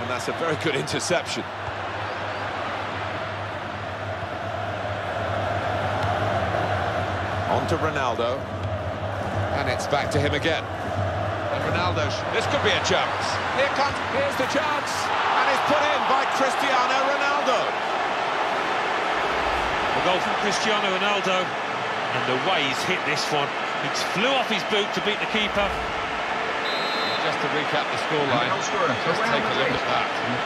And that's a very good interception. On to Ronaldo. And it's back to him again. And Ronaldo, this could be a chance. Here comes, here's the chance. And it's put in by Cristiano Ronaldo. A goal from Cristiano Ronaldo. And the way he's hit this one. He flew off his boot to beat the keeper. Just to recap the scoreline, just take a look at that.